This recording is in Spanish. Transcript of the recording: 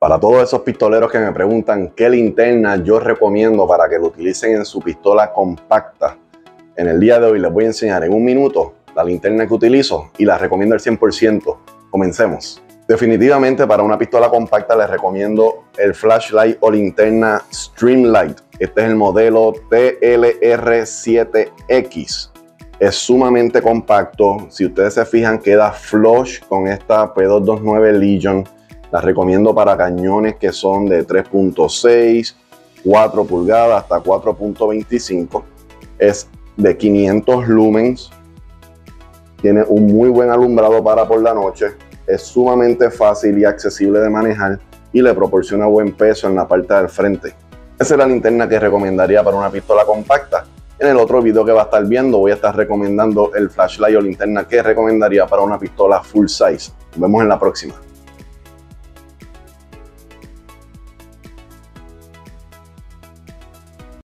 Para todos esos pistoleros que me preguntan qué linterna yo recomiendo para que lo utilicen en su pistola compacta, en el día de hoy les voy a enseñar en un minuto la linterna que utilizo y la recomiendo al 100%. Comencemos. Definitivamente para una pistola compacta les recomiendo el flashlight o linterna Streamlight. Este es el modelo TLR7X. Es sumamente compacto. Si ustedes se fijan queda flush con esta P229 Legion las recomiendo para cañones que son de 3.6, 4 pulgadas hasta 4.25. Es de 500 lumens. Tiene un muy buen alumbrado para por la noche. Es sumamente fácil y accesible de manejar y le proporciona buen peso en la parte del frente. Esa es la linterna que recomendaría para una pistola compacta. En el otro video que va a estar viendo voy a estar recomendando el flashlight o linterna que recomendaría para una pistola full size. Nos vemos en la próxima.